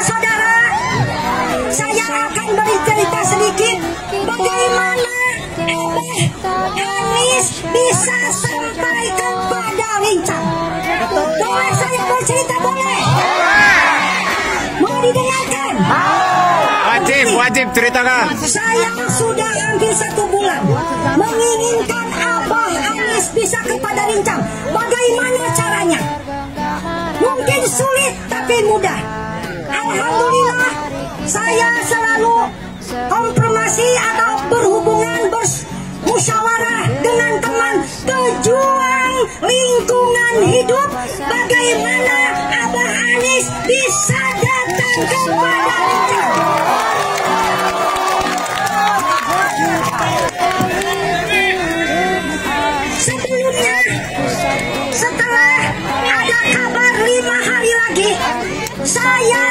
Saudara, saya akan beri cerita sedikit bagaimana Abah Anis bisa sampai kepada Rincang. Boleh saya bercerita boleh? Mau didengarkan? Wajib, wajib ceritakan. Saya sudah hampir satu bulan menginginkan Abah Anis bisa kepada Rincang. Bagaimana caranya? Mungkin sulit tapi mudah. Alhamdulillah saya selalu konfirmasi atau berhubungan bermusyawarah dengan teman pejuang lingkungan hidup. Bagaimana Abah Anis bisa datang kepada lagi, saya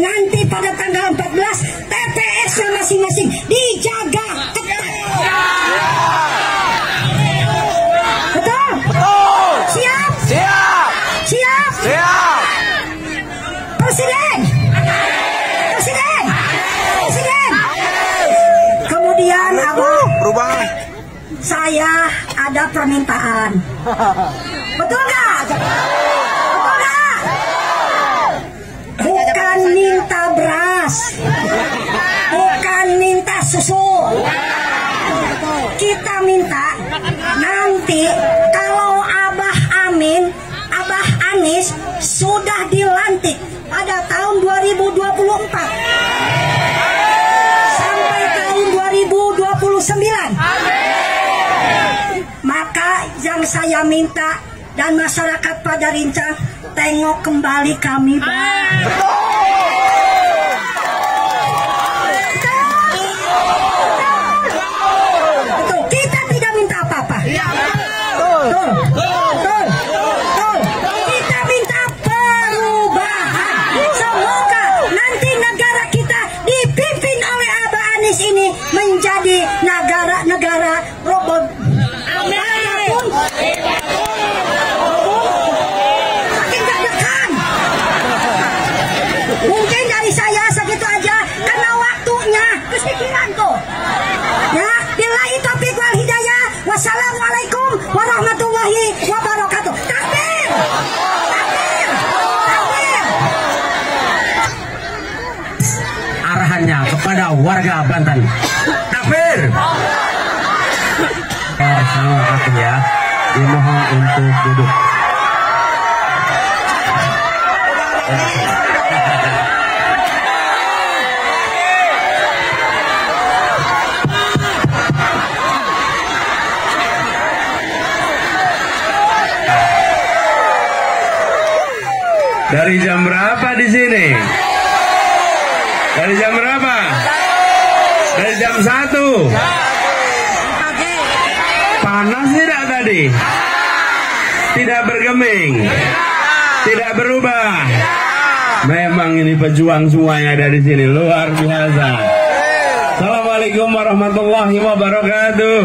nanti pada tanggal 14, TPS-nya masing-masing dijaga ketat. Betul? Siap? Siap, Siap? siap. Presiden! Presiden! Presiden! Kemudian Abah, Perubahan. saya ada permintaan. Betul nggak? Betul nggak? Bukan minta beras, bukan minta susu. Kita minta nanti kalau Abah Amin, Abah Anis sudah dilantik pada tahun 2024 sampai tahun 2029. Maka yang saya minta dan masyarakat pada Rincang tengok kembali kami Bang. Kepada warga Banten. Takbir. Eh, semua aku ya, dimohon untuk duduk. Dari jam berapa di sini? Dari jam berapa? Dari jam satu. Panas tidak tadi? Tidak bergeming. Tidak berubah. Memang ini pejuang semuanya ada di sini luar biasa. Assalamualaikum warahmatullahi wabarakatuh.